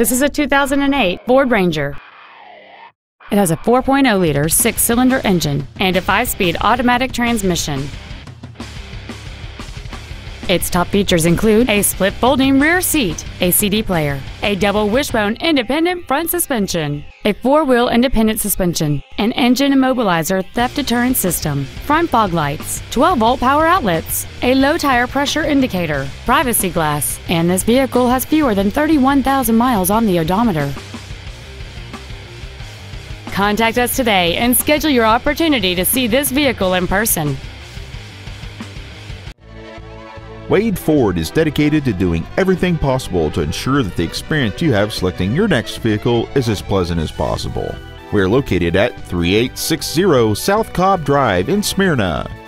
This is a 2008 Ford Ranger. It has a 4.0-liter six-cylinder engine and a five-speed automatic transmission. Its top features include a split folding rear seat, a CD player, a double wishbone independent front suspension, a four-wheel independent suspension, an engine immobilizer theft deterrent system, front fog lights, 12-volt power outlets, a low tire pressure indicator, privacy glass, and this vehicle has fewer than 31,000 miles on the odometer. Contact us today and schedule your opportunity to see this vehicle in person. Wade Ford is dedicated to doing everything possible to ensure that the experience you have selecting your next vehicle is as pleasant as possible. We are located at 3860 South Cobb Drive in Smyrna.